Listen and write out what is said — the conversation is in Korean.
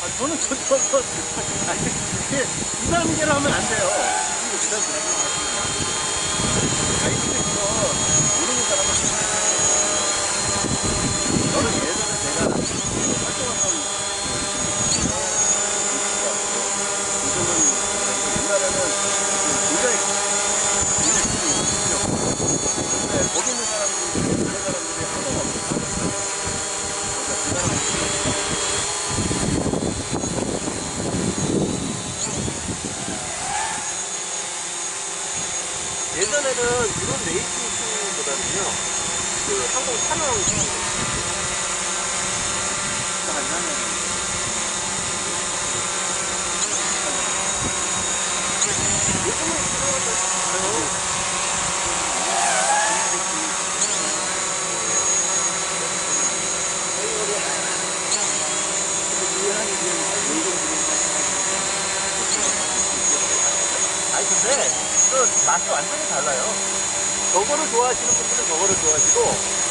아, 저는 저도 아니 2, 3개로 하면 안 돼요. 예전에는 드론 레이싱보다는요, 그 항공 촬영 요즘은 그런 거 아니 근데 그 맛이 완전히 달라요. 저거를 좋아하시는 분들은 저거를 좋아하시고